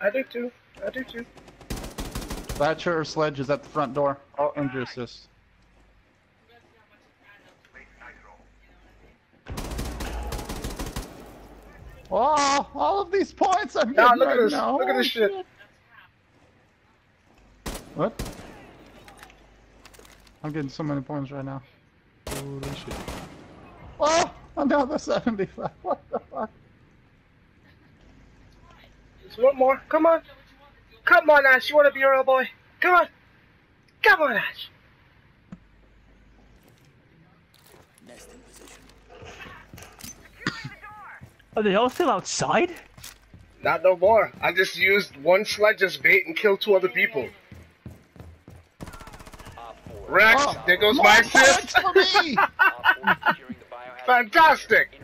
I do too. I do too. Thatcher or Sledge is at the front door. I'll injure assist. Oh, all of these points I'm Nah, getting look at this. now. Look at this shit. What? I'm getting so many points right now. Holy shit. Oh, another 75. What the fuck? Just one more. Come on. Come on, Ash. You want to be a real boy? Come on. Come on, Ash. Are they all still outside? Not no more. I just used one sledge as bait and killed two other people. Rex, Oh, there goes my points assist. Fantastic.